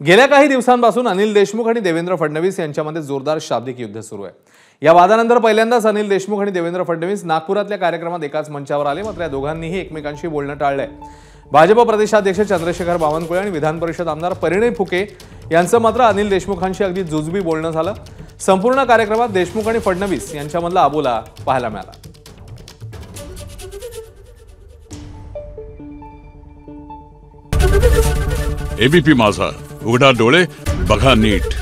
गेल्या काही दिवसांपासून अनिल देशमुख आणि देवेंद्र फडणवीस यांच्यामध्ये जोरदार शाब्दिक युद्ध सुरू आहे. या वादानंतर पहिल्यांदाच अनिल देशमुख आणि देवेंद्र फडणवीस नागपुरातल्या कार्यक्रमात एकाच मंचावर आले. मात्र या दोघांनीही एकमेकांशी बोलणं टाळलंय. भाजप प्रदेशाध्यक्ष चंद्रशेखर बावनकुळे आणि विधान परिषद आमदार परिणय फुके यांचं मात्र अनिल देशमुखांशी अगदी जुजबी बोलणं झालं. संपूर्ण कार्यक्रमात देशमुख आणि फडणवीस यांच्यामधला अबोला पाहायला मिळाला. एबीपी माझा. उघडा डोळे बघा नीट।